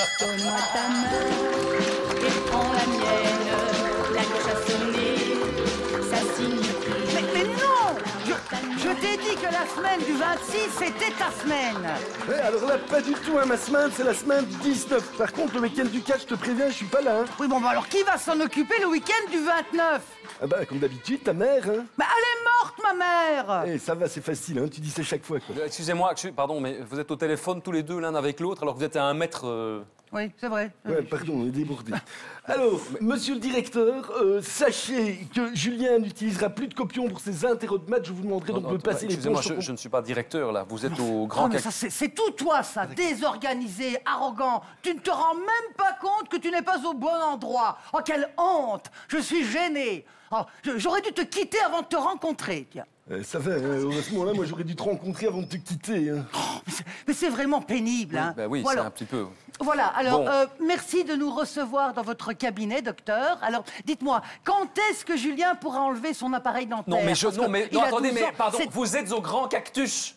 Donne-moi ta main et prends la mienne. T'ai dit que la semaine du 26, c'était ta semaine Ouais, alors là, pas du tout, hein, ma semaine, c'est la semaine du 19. Par contre, le week-end du 4, je te préviens, je suis pas là. Hein. Oui, bon, bah alors qui va s'en occuper le week-end du 29 Ah bah, comme d'habitude, ta mère, hein. Bah elle est morte, ma mère Eh, ça va, c'est facile, hein, tu dis ça chaque fois, quoi. Euh, Excusez-moi, excu- pardon, mais vous êtes au téléphone tous les deux l'un avec l'autre alors que vous êtes à un mètre. euh, Oui, c'est vrai. Ouais, pardon, on est débordé. Alors, monsieur le directeur, euh, sachez que Julien n'utilisera plus de copions pour ses interros de match. Je vous demanderai non, donc non, de passer les Excusez-moi, poches je, ne suis pas directeur là. Vous êtes au grand Oh, mais cac- ça, c'est tout toi, ça, désorganisé, arrogant. Tu ne te rends même pas compte que tu n'es pas au bon endroit. Oh, quelle honte Je suis gêné. Oh, J'aurais dû te quitter avant de te rencontrer, tiens. Euh, ça va, à ce moment-là, moi j'aurais dû te rencontrer avant de te quitter. hein. Mais c'est- Mais c'est vraiment pénible, hein. Bah oui, Voilà. c'est un petit peu. Voilà, alors Bon. euh, merci de nous recevoir dans votre cabinet, docteur. Alors, dites-moi, quand est-ce que Julien pourra enlever son appareil dentaire? Non, mais je. Non, mais. Non, attendez, 12 mais pardon, vous êtes au grand cactus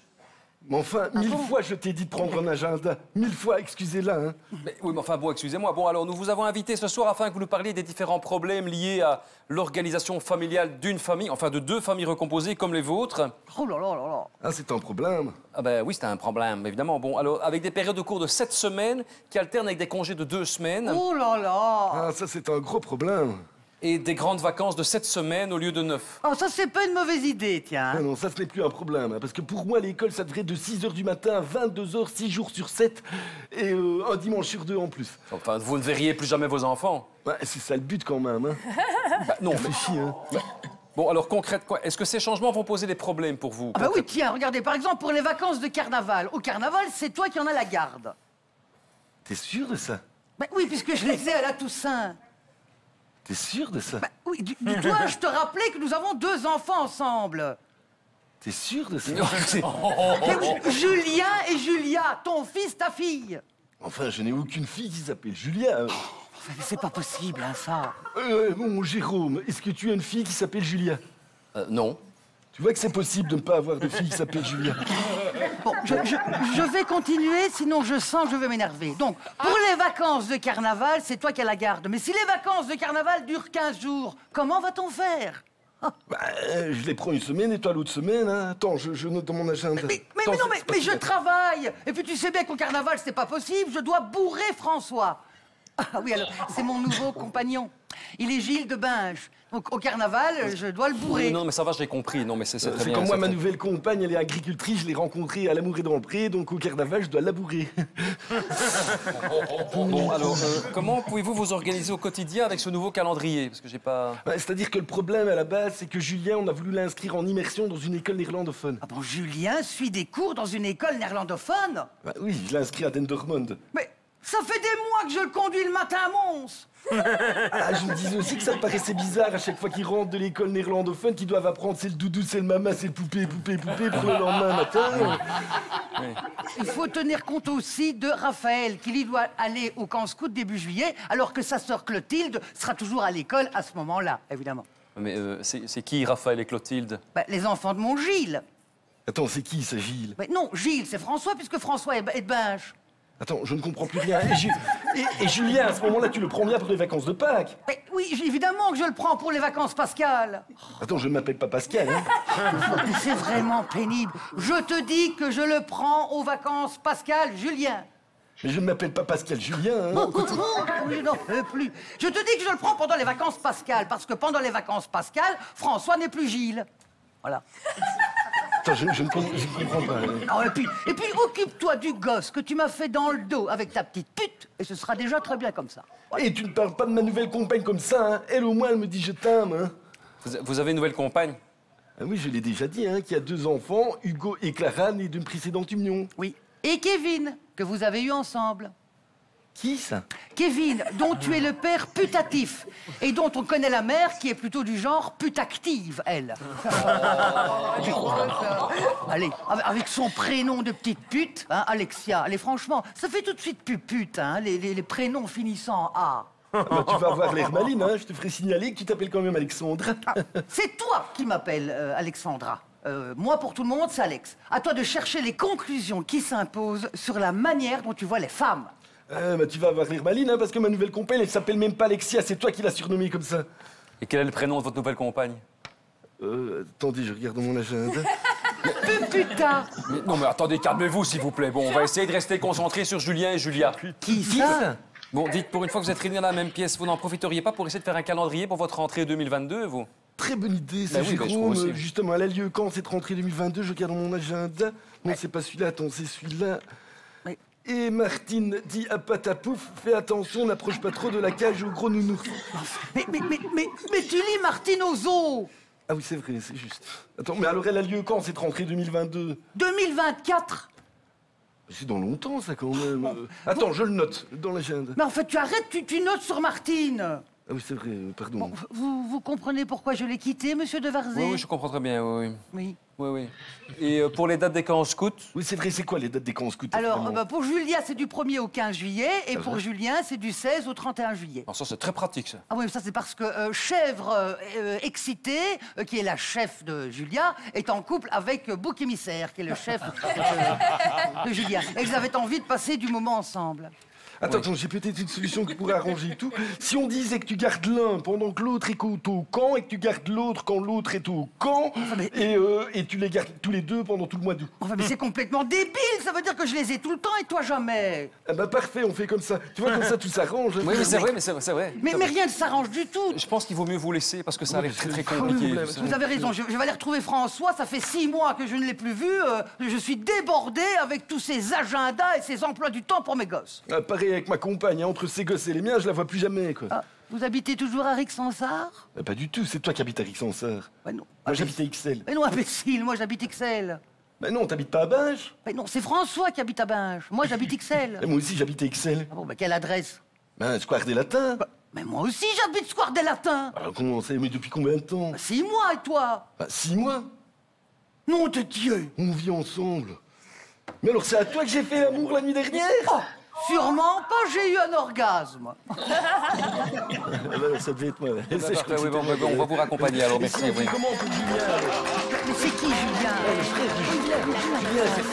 Mais enfin, mille bon fois je t'ai dit de prendre un agenda. Mille fois, excusez-la. Hein. Mais, oui, mais enfin, bon, excusez-moi. Bon, alors, nous vous avons invité ce soir afin que vous nous parliez des différents problèmes liés à l'organisation familiale d'une famille, enfin de deux familles recomposées comme les vôtres. Oh là là là là. Ah, c'est un problème. Ah ben oui, c'était un problème, évidemment. Bon, alors, avec des périodes de cours de sept semaines qui alternent avec des congés de deux semaines Oh là là. Ah, ça, c'est un gros problème. Et des grandes vacances de sept semaines au lieu de neuf. Oh, ça, c'est pas une mauvaise idée, tiens. Ah non, ça, ce n'est plus un problème. hein, parce que pour moi, l'école, ça devrait être de 6h du matin à 22h, 6 jours sur 7. Et euh, un dimanche sur deux en plus. Enfin, vous ne verriez plus jamais vos enfants. Ouais, c'est ça le but quand même. Hein. Bah, non, mais- Réfléchis, hein. Bon, alors concrètement, est-ce que ces changements vont poser des problèmes pour vous Ah bah oui, tiens, regardez, par exemple, pour les vacances de carnaval. Au carnaval, c'est toi qui en as la garde. T'es sûr de ça? Bah oui, puisque je les ai à la Toussaint. T'es sûr de ça? Bah oui, du- du- dois-je te rappeler que nous avons deux enfants ensemble T'es sûr de ça? Eh oui, Julien et Julia, ton fils, ta fille. Enfin, je n'ai aucune fille qui s'appelle Julia. Enfin, mais c'est pas possible, hein, ça. Euh, bon, Jérôme, est-ce que tu as une fille qui s'appelle Julia? Euh, Non. Tu vois que c'est possible de ne pas avoir de fille qui s'appelle Julia. Bon, je, je- je vais continuer, sinon je sens que je vais m'énerver. Donc, pour les vacances de carnaval, c'est toi qui as la garde. Mais si les vacances de carnaval durent 15 jours, comment va-t-on faire? Bah, euh, je les prends une semaine et toi l'autre semaine. Hein. Attends, je, je note dans mon agenda. Mais, mais- Attends, mais non, mais, mais je travaille Et puis tu sais bien qu'au carnaval, c'est pas possible, je dois bourrer François. Ah oui, alors, c'est mon nouveau compagnon. Il est Gilles de Binge. Donc au carnaval, je dois le bourrer. Oui, non, mais ça va, j'ai compris. Non, mais c'est Euh, très C'est bien. comme moi, ma très- nouvelle compagne, elle est agricultrice, je l'ai rencontrée à l'amour et dans le pré, donc au carnaval, je dois labourer. Bon, alors, euh, comment pouvez-vous vous organiser au quotidien avec ce nouveau calendrier? Parce que j'ai pas. Ouais, C'est-à-dire que le problème à la base, c'est que Julien, on a voulu l'inscrire en immersion dans une école néerlandophone. Ah bon, Julien suit des cours dans une école néerlandophone? Bah oui, je l'ai inscrit à Dendermonde. Mais ça fait des mois que je le conduis le matin à Mons Ah, je me disais aussi que ça me paraissait bizarre à chaque fois qu'ils rentrent de l'école néerlandophone, qu'ils doivent apprendre c'est le doudou, c'est le maman, c'est le poupée, poupée, poupée pour le lendemain matin. Il faut tenir compte aussi de Raphaël, qui lui doit aller au camp scout début juillet, alors que sa sœur Clotilde sera toujours à l'école à ce moment-là, évidemment. Mais euh, c'est qui, Raphaël et Clotilde? Bah, les enfants de mon Gilles. Attends, c'est qui ça, Gilles? Mais non, Gilles, c'est François, puisque François est, est de Binge. Attends, je ne comprends plus rien. Et, Ju- et- et Julien, à ce moment-là, tu le prends bien pour les vacances de Pâques Mais oui, j- évidemment que je le prends pour les vacances pascales. Attends, je ne m'appelle pas Pascal, hein Mais c'est vraiment pénible. Je te dis que je le prends aux vacances pascales, Julien. Mais je ne m'appelle pas Pascal Julien, hein Oui, je n'en peux plus. Je te dis que je le prends pendant les vacances pascales, parce que pendant les vacances pascales, François n'est plus Gilles. Voilà. Attends, je, je ne com- je ne comprends pas. et puis, et puis occupe-toi du gosse que tu m'as fait dans le dos avec ta petite pute, et ce sera déjà très bien comme ça. Et tu ne parles pas de ma nouvelle compagne comme ça, hein Elle, au moins, elle me dit je t'aime, hein vous, vous avez une nouvelle compagne? Ah oui, je l'ai déjà dit, hein, qui a deux enfants, Hugo et Clara, nés d'une précédente union. Oui. Et Kevin, que vous avez eu ensemble. Qui, ça Kevin, dont tu es le père putatif, et dont on connaît la mère qui est plutôt du genre putactive, elle. Allez, avec- son prénom de petite pute, hein, Alexia. Allez, franchement, ça fait tout de suite pupute, hein, les, les- les prénoms finissant en A. Ah bah, Tu vas avoir l'air maline, hein Je te ferai signaler que tu t'appelles quand même Alexandre. C'est toi qui m'appelles euh, Alexandra. Euh, moi, pour tout le monde, c'est Alex. À toi de chercher les conclusions qui s'imposent sur la manière dont tu vois les femmes. Euh, bah, tu vas avoir l'air maline, hein, parce que ma nouvelle compagne, elle s'appelle même pas Alexia, c'est toi qui l'as surnommée comme ça. Et quel est le prénom de votre nouvelle compagne? Euh, attendez, je regarde dans mon agenda. Putain Mais- Non mais attendez, calmez-vous s'il vous plaît. Bon, on va essayer de rester concentré sur Julien et Julia. Qui ça Bon, dites, pour une fois que vous êtes réunis dans la même pièce, vous n'en profiteriez pas pour essayer de faire un calendrier pour votre rentrée 2022, vous? Très bonne idée, Bah c'est oui, bah, je Jérôme. trouve aussi. Justement, elle a lieu quand cette rentrée 2022 Je regarde dans mon agenda. Non, c'est pas celui-là, attends, c'est celui-là. Et Martine dit à patapouf, fais attention, n'approche pas trop de la cage au gros nounours. mais, mais, mais, mais, mais tu lis Martine Ozo Ah oui, c'est vrai, c'est juste. Attends, mais alors elle a lieu quand cette rentrée 2022 2024 C'est dans longtemps, ça, quand même. Euh, Attends, je le note dans l'agenda. Mais en fait, tu arrêtes, tu, tu notes sur Martine Ah oui, c'est vrai, euh, pardon. Bon, vous, vous comprenez pourquoi je l'ai quitté, monsieur de Varzé Oui, oui, je comprends très bien, oui, oui. Oui. oui, oui. Et euh, pour les dates des camps scouts Oui, c'est vrai, c'est quoi les dates des camps scouts Alors, vraiment euh, bah, pour Julia, c'est du 1er au 15 juillet, et Ça pour va. Julien, c'est du 16 au 31 juillet. Alors ça, c'est très pratique, ça. Ah oui, mais ça c'est parce que euh, Chèvre excitée, euh, qui est la chef de Julia, est en couple avec euh, Bouc émissaire, qui est le chef de, de Julia. Et ils avaient envie de passer du moment ensemble. Attends, attends, j'ai peut-être une solution qui pourrait arranger tout. Si on disait que tu gardes l'un pendant que l'autre est au camp et que tu gardes l'autre quand l'autre est au camp mais- et, euh, et tu les gardes tous les deux pendant tout le mois d'août. Enfin, mais c'est complètement débile, ça veut dire que je les ai tout le temps et toi jamais. Ah bah parfait, on fait comme ça. Tu vois, comme ça tout s'arrange. Oui, mais c'est vrai, mais c'est vrai. Mais, mais rien ne s'arrange du tout. Je pense qu'il vaut mieux vous laisser parce que ça a l'air très très compliqué. Vous avez raison, je, je vais aller retrouver François, ça fait six mois que je ne l'ai plus vu, euh, je suis débordé avec tous ces agendas et ces emplois du temps pour mes gosses. Ah, pareil avec ma compagne, hein, entre ses gosses et les miens, je la vois plus jamais, quoi. Ah, vous habitez toujours à Rixensart? Ah, pas du tout, c'est toi qui habites à Rixensart. Ouais, non. Moi j'habite à XL. Mais non, imbécile, moi j'habite XL. Bah non, t'habites pas à Binge Mais non, c'est François qui habite à Binge. Moi j'habite XL. Et Moi aussi j'habite à XL. Ah bon, bah quelle adresse? Bah, Square des Latins. Mais moi aussi j'habite Square des Latins. Alors comment ça Mais depuis combien de temps? Bah, Six mois et toi? Bah six mois. Nom de Dieu On vit ensemble. Mais alors c'est à toi que j'ai fait l'amour la nuit dernière? Oh, sûrement pas, j'ai eu un orgasme. Ça devait être moi. Oui, bon, bon, on va vous raccompagner alors, merci. on oui. comment pour Julien alors Mais c'est qui Julien? Le frère de Julien. Julien, c'est